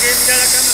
que mira la cámara.